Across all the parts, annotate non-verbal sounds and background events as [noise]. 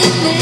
lightning.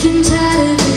sick and tired of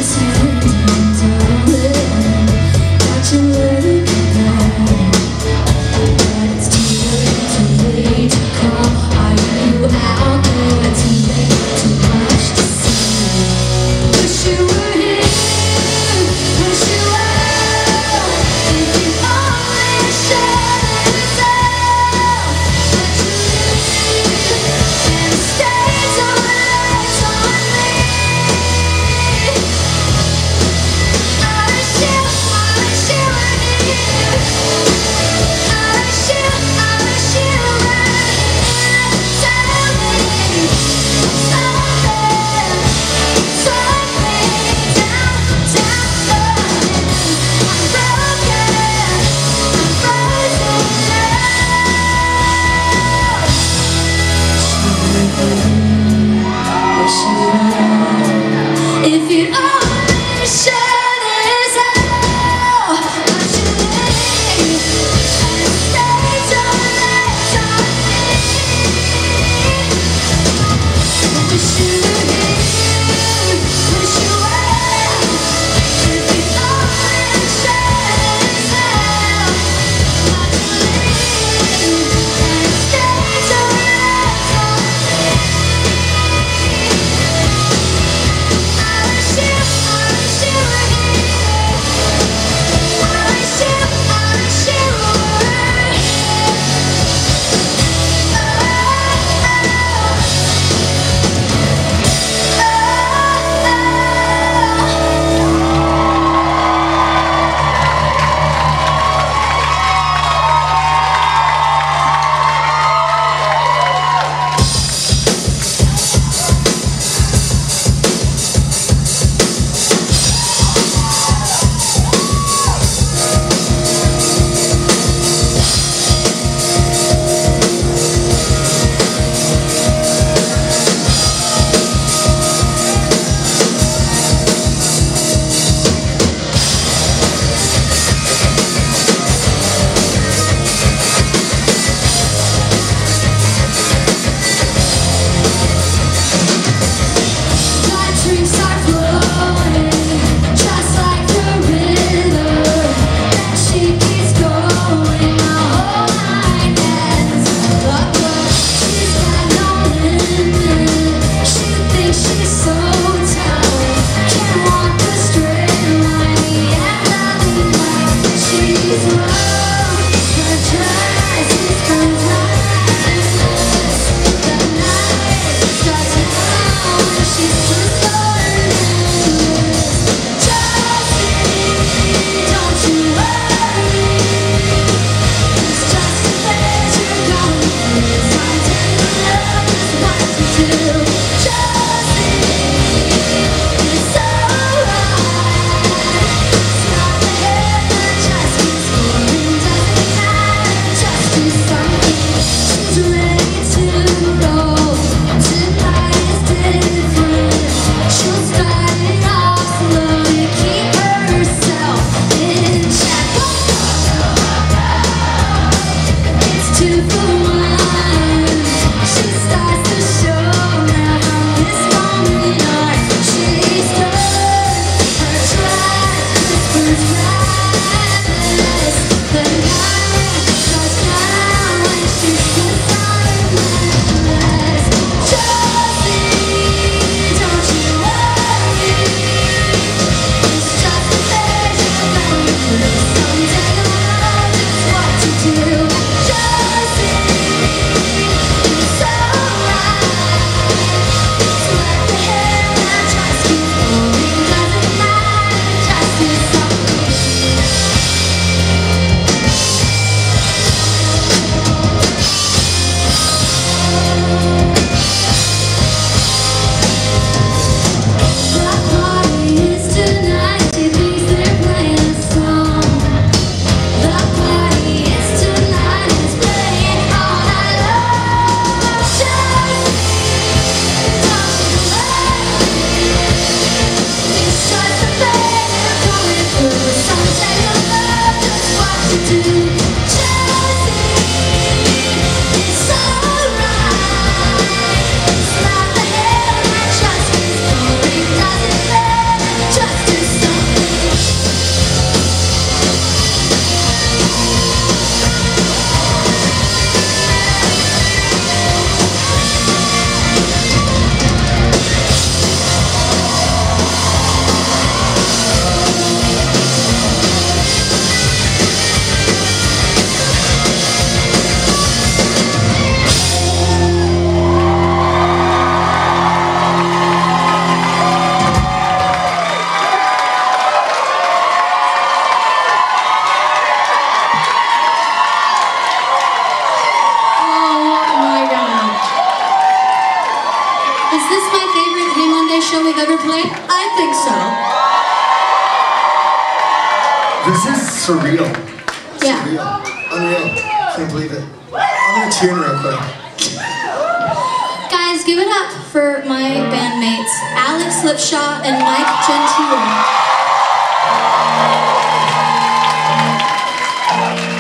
for my bandmates, Alex Lipshaw and Mike Gentile.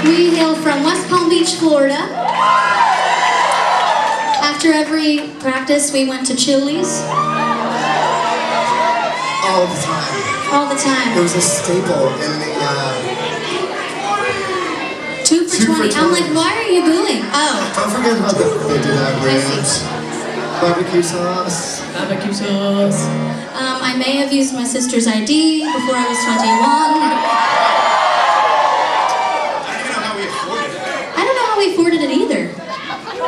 We hail from West Palm Beach, Florida. After every practice, we went to Chili's All the time. all the time. It was a staple in the, uh, Two for Two for 20. I'm like, why are you booing? Oh, don't forget about the, they did that I see. brand. Barbecue sauce. Barbecue sauce. um, I may have used my sister's ID before I was 21. I don't know how we afforded it either.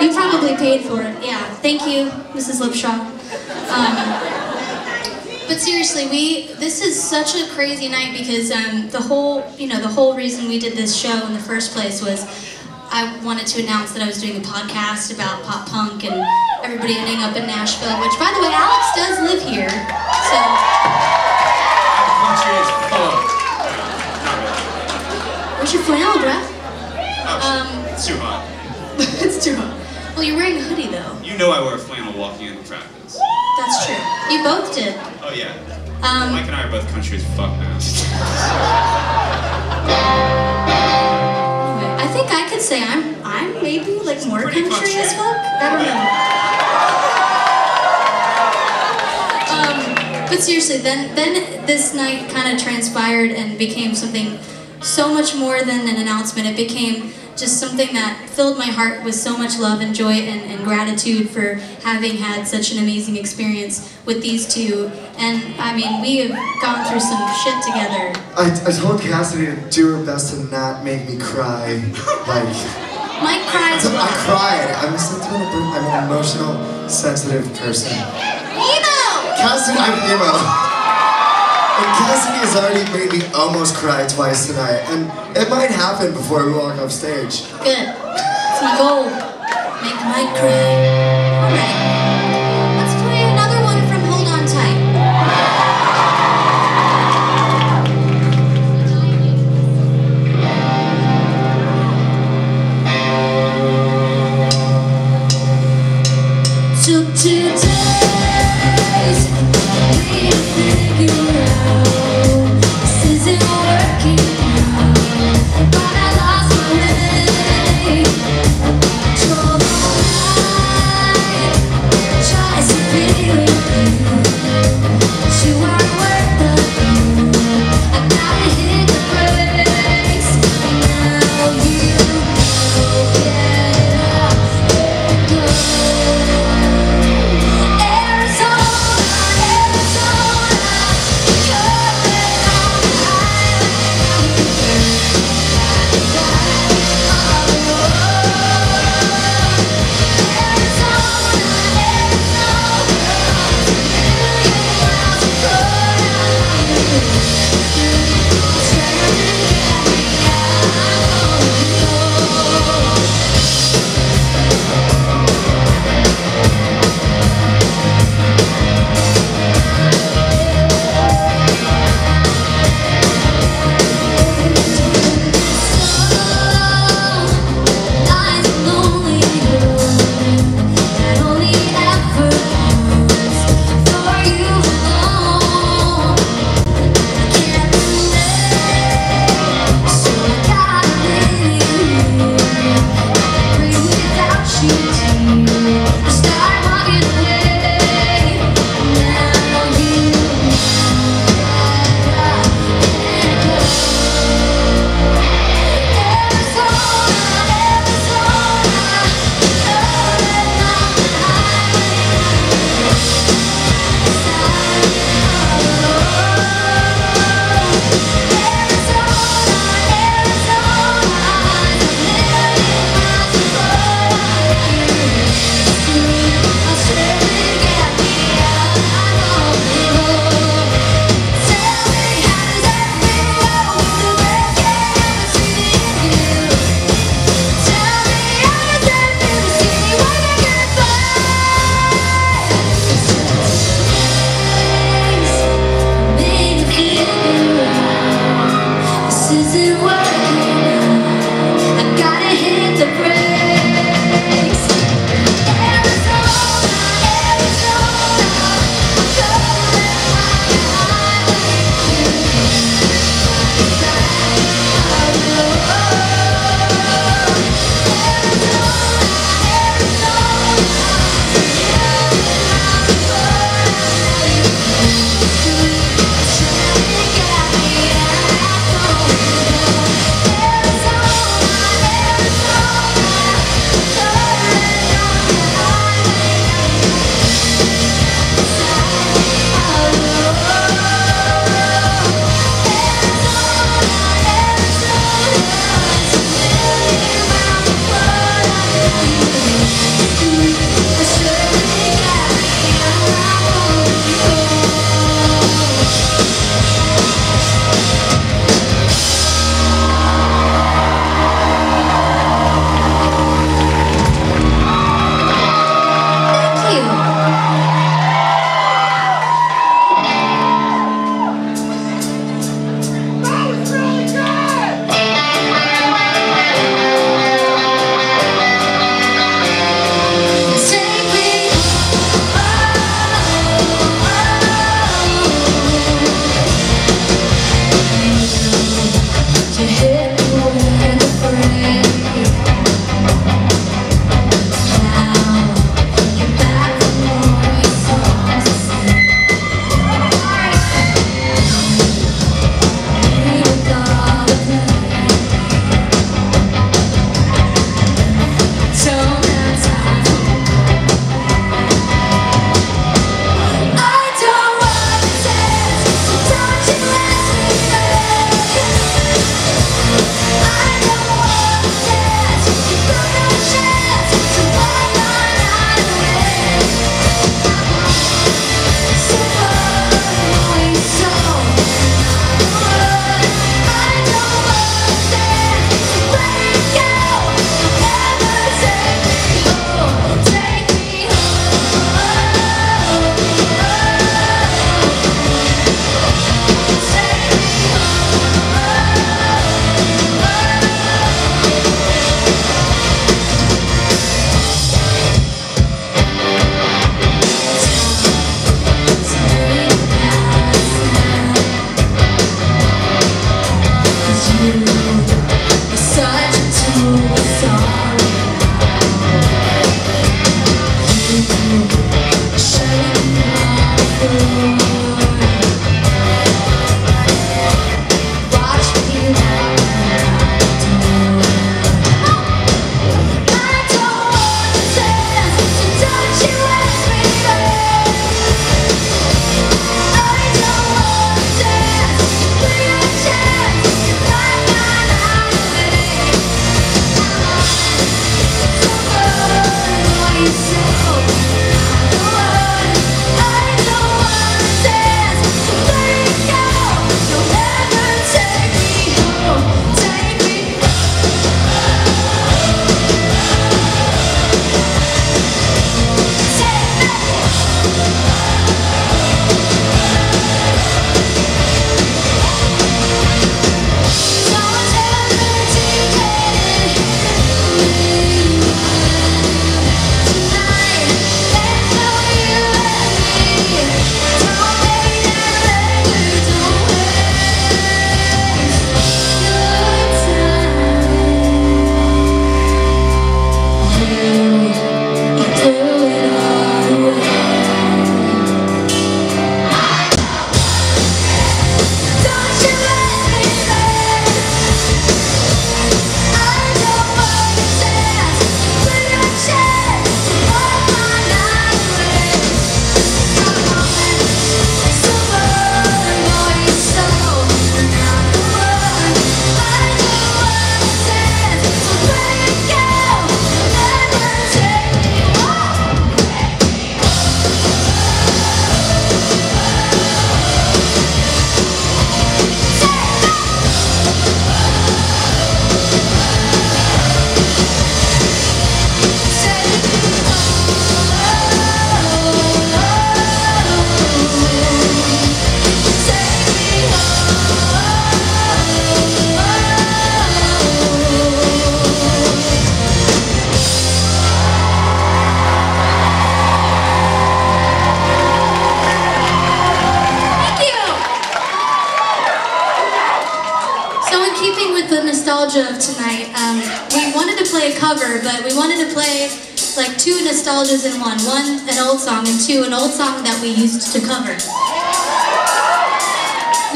You probably paid for it. Yeah. Thank you, Mrs. Lipshaw. Um, but seriously, we this is such a crazy night because um, the whole you know the whole reason we did this show in the first place was I wanted to announce that I was doing a podcast about pop punk and everybody ending up in Nashville. Which, by the way, Alex does live here, so country where's your flannel, bruh? Um, it's too hot. [laughs] it's too hot. Well, you're wearing a hoodie though. You know I wear a flannel walking into practice. That's true. You both did. Oh yeah. Um, Mike and I are both country as fuck now. [laughs] Think I could say I'm I'm maybe like more country country. as fuck. I don't know. Um, but seriously, then then this night kind of transpired and became something so much more than an announcement. It became just something that filled my heart with so much love and joy and, and gratitude for having had such an amazing experience with these two. And I mean, we have gone through some shit together. I, I told Cassadee to do her best to not make me cry. Like, Mike cries [laughs] a I lot. cried. I'm, an, I'm an emotional, sensitive person. Emo! Cassadee, I'm emo. And Cassadee has already made me almost cry twice tonight. And it might happen before we walk off stage. Good. It's my. Make Mike cry. Alright. Let's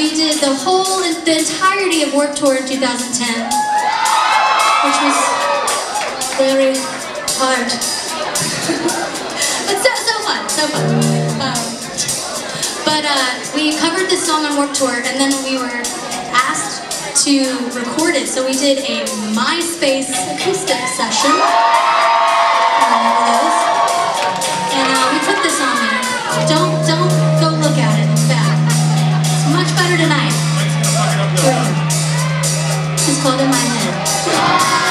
we did the whole, the entirety of Warped Tour in 2010, which was very hard. [laughs] but so, so fun, so fun. Um, but uh, we covered this song on Warped Tour, and then we were asked to record it, so we did a MySpace acoustic session. Uh, and uh, we put this on there. Don't, don't holding my hand.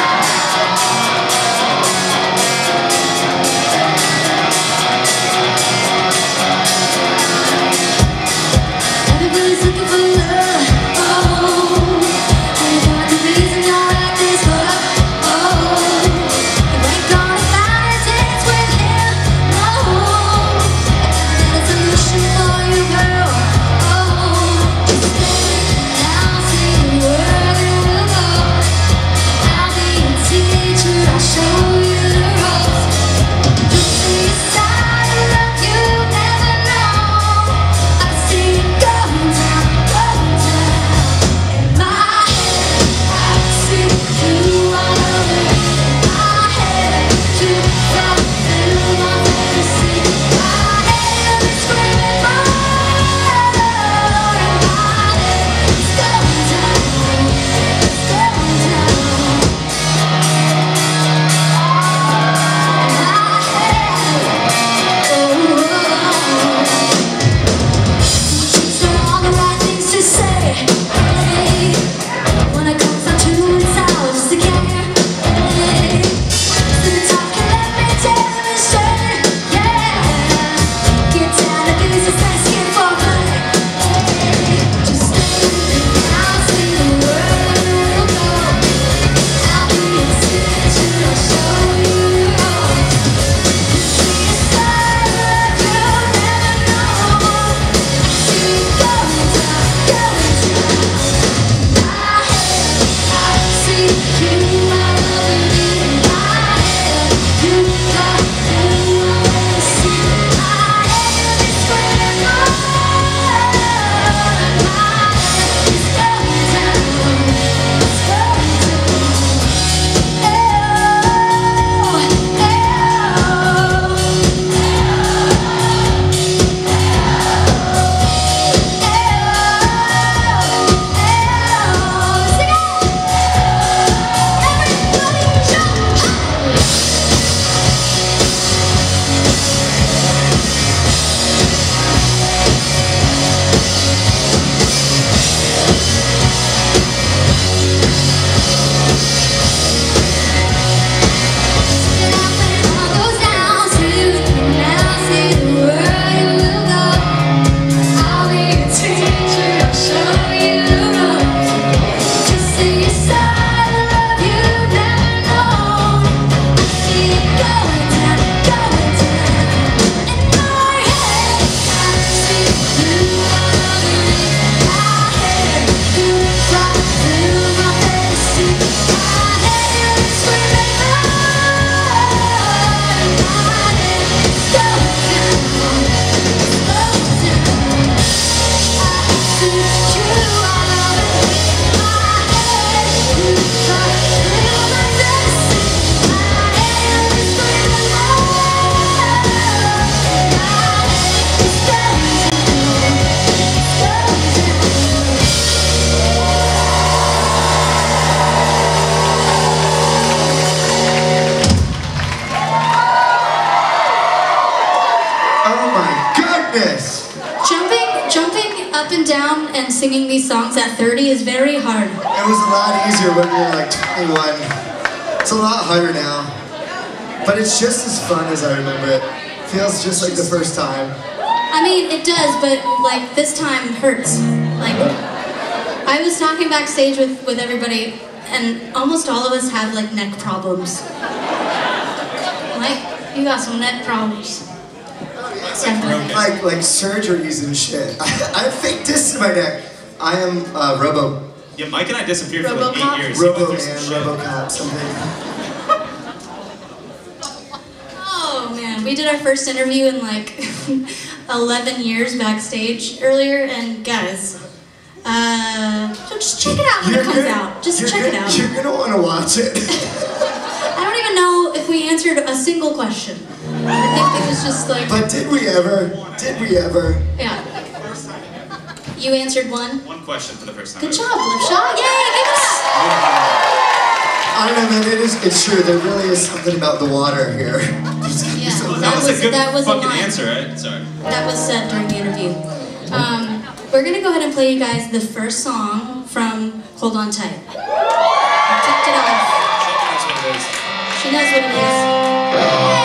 the first time. I mean, it does, but like this time hurts. Like, I was talking backstage with, with everybody, and almost all of us have like neck problems. Like, you got some neck problems. Definitely. Like, like surgeries and shit. [laughs] I, have fake discs in my neck. I am uh, Robo. Yeah, Mike and I disappeared Robo for like eight cop? years. Robo man, Robo cop, something. We did our first interview in like [laughs] 11 years backstage earlier, and guys, uh, so just check it out when it comes gonna- out. Just you're check gonna, it out. You're gonna want to watch it. [laughs] [laughs] I don't even know if we answered a single question. I think it was just like, but did we ever? Did we ever? yeah. You answered one. One question for the first time. Good job, Lipshaw. Yay, give it up. I don't know, man. It is. It's true. There really is something about the water here. [laughs] Yeah, So that That was, was a good that was fucking answer, right? Sorry. That was said during the interview. Um, we're gonna go ahead and play you guys the first song from Hold On Tight. It off. That's what it is. She knows what it is.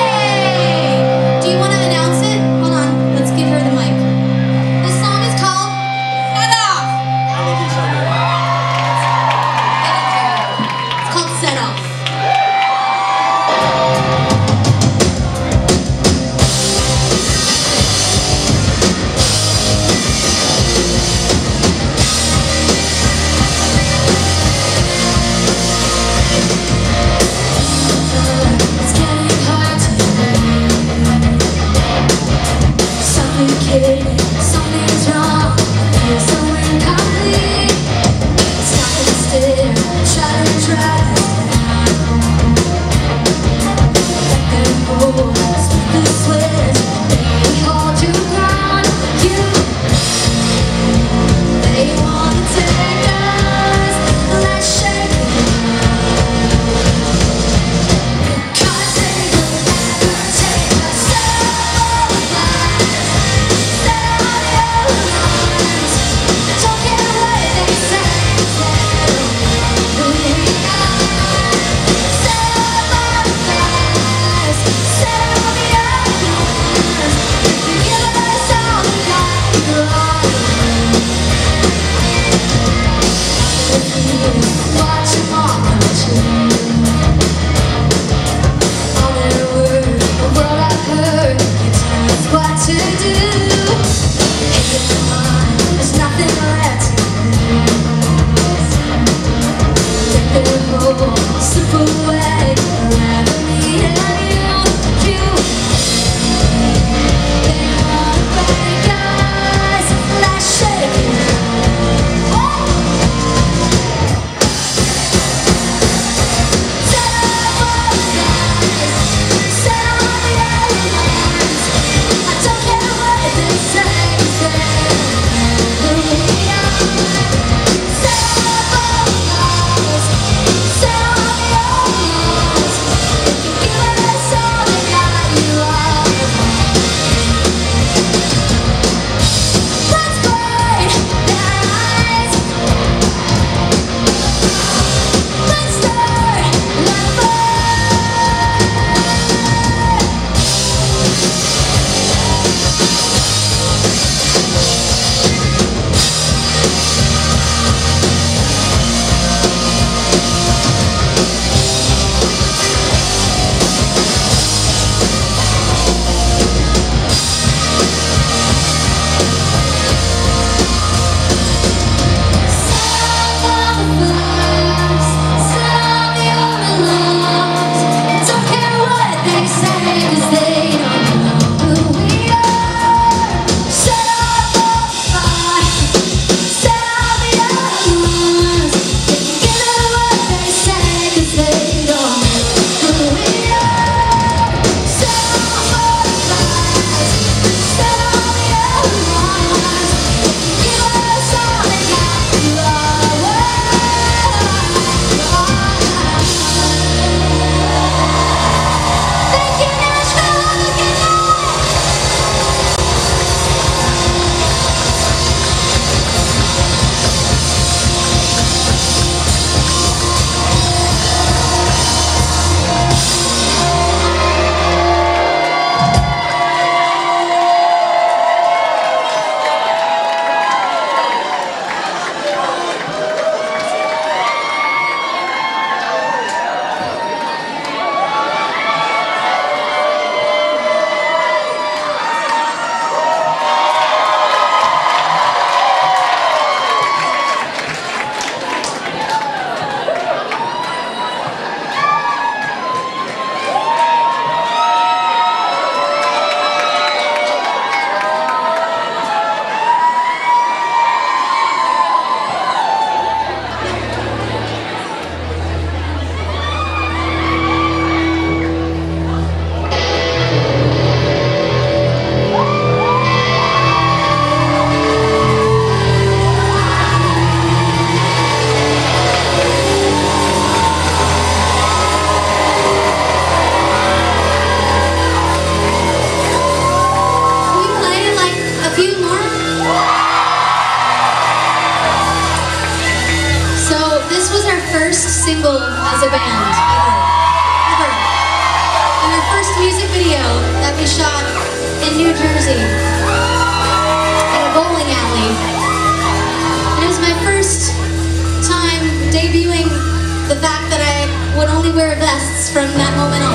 From that moment on.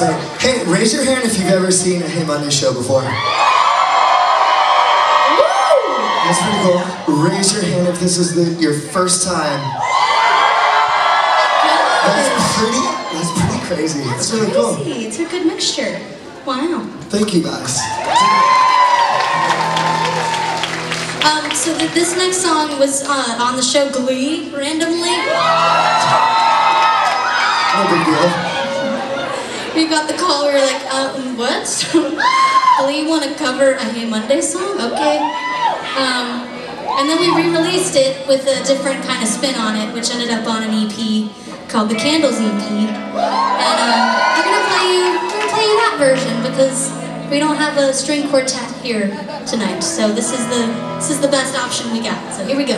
Hey, raise your hand if you've ever seen a Him on this show before. That's pretty cool. Raise your hand if this is the, your first time. That's pretty. That's pretty crazy. That's, that's really crazy. cool. It's a good mixture. Wow. Thank you guys. Um, so this next song was uh, on the show Glee randomly. No big deal. We got the call, we were like, um, what? [laughs] Well, you want to cover a Hey Monday song? Okay. Um, and then we re-released it with a different kind of spin on it, which ended up on an EP called the Candles EP. And um, we're gonna play you, gonna play you that version because we don't have a string quartet here tonight. So this is the this is the best option we got. So here we go.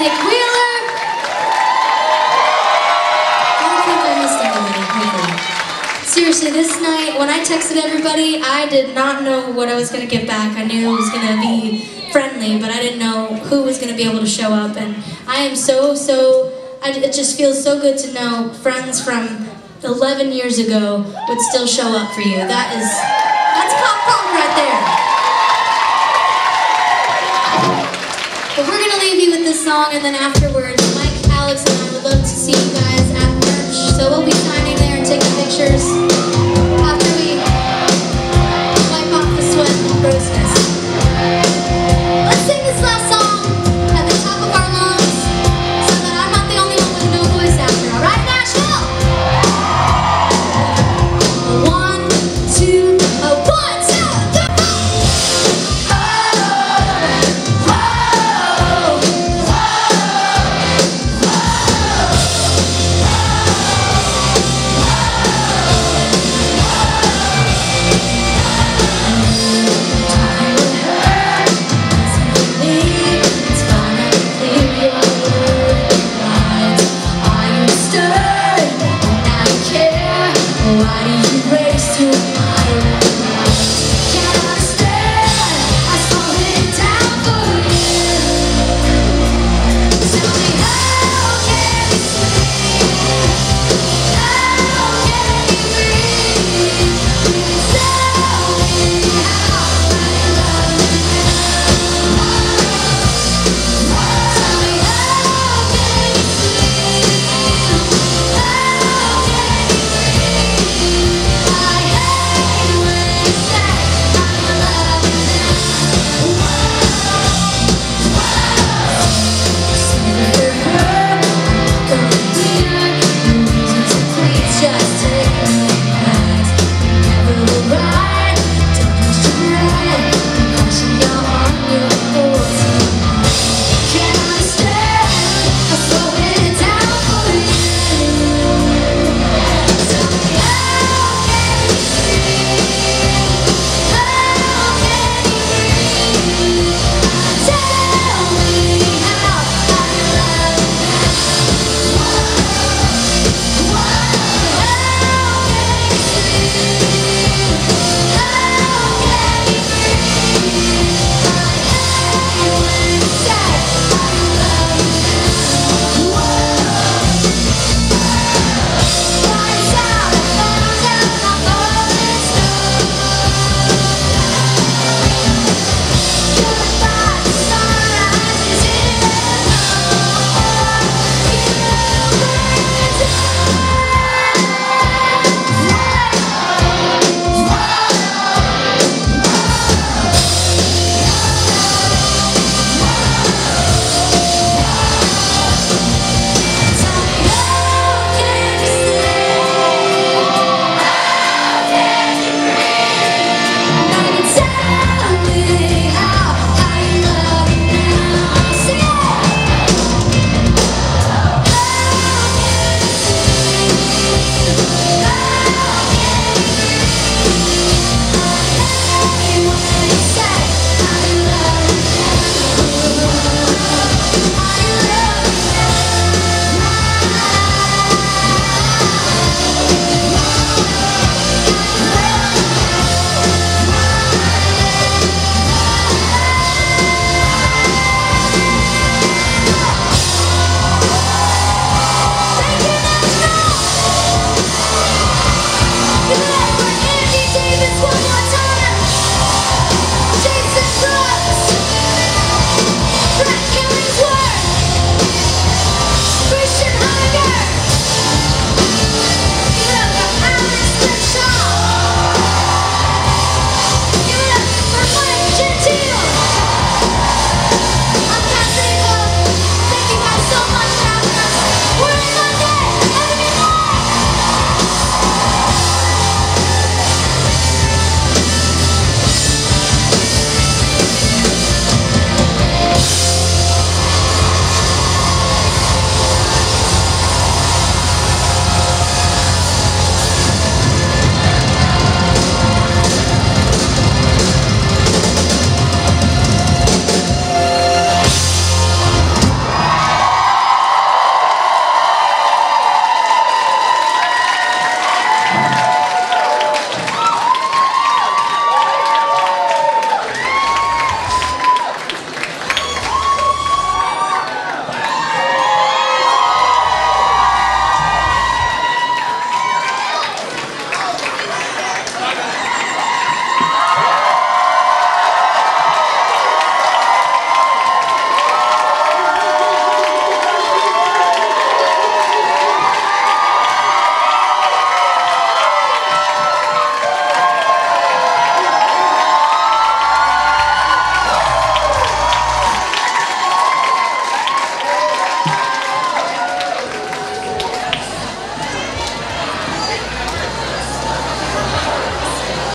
Nick Wheeler. Seriously, this night, when I texted everybody, I did not know what I was going to get back. I knew it was going to be friendly, but I didn't know who was going to be able to show up. And I am so, so, I, it just feels so good to know friends from 11 years ago would still show up for you. That is, song, and then afterwards, Mike, Alex, and I would love to see you guys at merch. So we'll be signing there and taking pictures after we wipe off the sweat and roast.